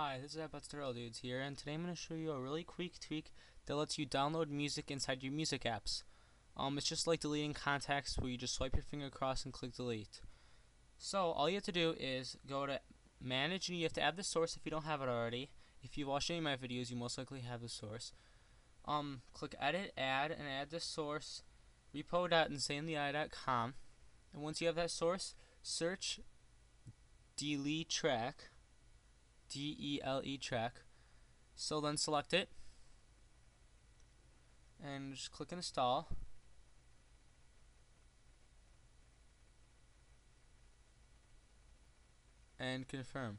Hi, this is iPod Dudes here, and today I'm going to show you a really quick tweak that lets you download music inside your music apps. Um, it's just like deleting contacts where you just swipe your finger across and click delete. So, all you have to do is go to manage, and you have to add the source if you don't have it already. If you've watched any of my videos, you most likely have the source. Um, click edit, add, and add the source repo.insanelyi.com. And once you have that source, search delete track D-E-L-E track. So then select it and just click install. And confirm.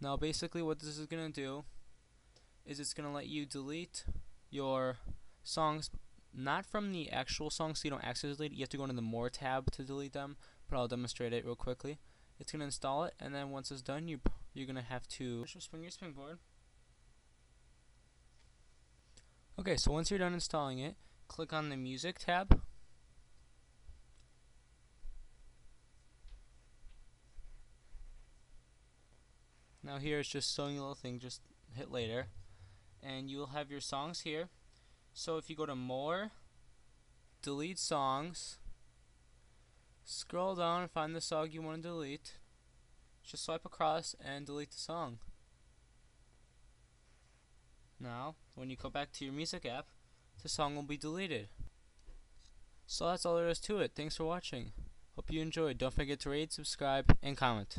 Now basically what this is going to do is it's going to let you delete your songs not from the actual song so you don't accidentally delete it. You have to go into the more tab to delete them, but I'll demonstrate it real quickly. It's going to install it, and then once it's done, you, you're going to have to spring your springboard. Okay, so once you're done installing it, click on the music tab. Now here it's just showing you a little thing, just hit later. And you will have your songs here. So if you go to more, delete songs, scroll down and find the song you want to delete, just swipe across and delete the song. Now, when you go back to your music app, the song will be deleted. So that's all there is to it. Thanks for watching. Hope you enjoyed. Don't forget to rate, subscribe, and comment.